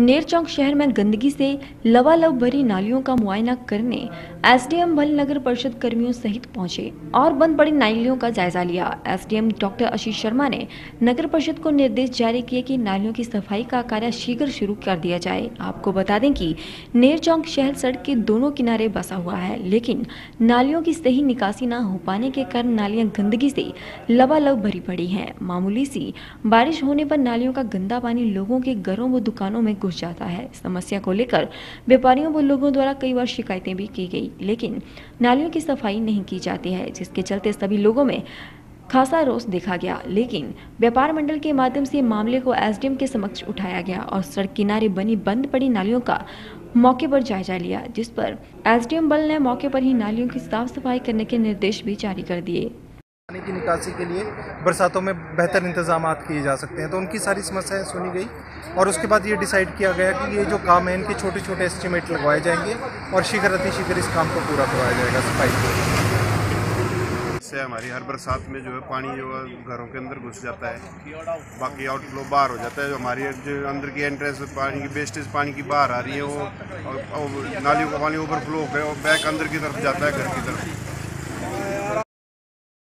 नेरचौक शहर में गंदगी से लवालब भरी नालियों का मुआयना करने एसडीएम भल नगर परिषद कर्मियों सहित पहुँचे और बंद पड़ी नालियों का जायजा लिया। एसडीएम डॉक्टर आशीष शर्मा ने नगर परिषद को निर्देश जारी किए कि नालियों की सफ़ाई का कार्य शीघ्र शुरू कर दिया जाए। आपको बता दें कि नेरचौक शहर सड़क के दोनों किनारे बसा हुआ है, लेकिन नालियों की सही निकासी न हो पाने के कारण नालियाँ गंदगी से लबालब भरी पड़ी हैं। मामूली सी बारिश होने पर नालियों का गंदा पानी लोगों के घरों व दुकानों में घुस जाता है समस्या को लेकर। व्यापारियों व लोगों द्वारा कई बार शिकायतें भी की गई, लेकिन नालियों की सफ़ाई नहीं की जाती है, जिसके चलते सभी लोगों में खासा रोष देखा गया। लेकिन व्यापार मंडल के माध्यम से मामले को एसडीएम के समक्ष उठाया गया और सड़क किनारे बनी बंद पड़ी नालियों का मौके पर जायजा लिया, जिस पर एसडीएम बल ने मौके पर ही नालियों की साफ़ सफ़ाई करने के निर्देश भी जारी कर दिए। पानी की निकासी के लिए बरसातों में बेहतर इंतज़ाम किए जा सकते हैं। तो उनकी सारी समस्याएँ सुनी गई और उसके बाद ये डिसाइड किया गया कि ये जो काम है, इनके छोटे छोटे एस्टिमेट लगवाए जाएँगे और शीघ्र, अतिशीघ्र इस काम को पूरा करवाया जाएगा सफ़ाई को इससे हमारी हर बरसात में जो है पानी जो है घरों के अंदर घुस जाता है। बाकी आउटफ्लो बाहर हो जाता है। जो हमारी जो अंदर की एंट्रेंस पानी की वेस्टेज पानी की बाहर आ रही है, वो नालियों का पानी ओवरफ्लो हो गया और बैक अंदर की तरफ़ जाता है, घर की तरफ़।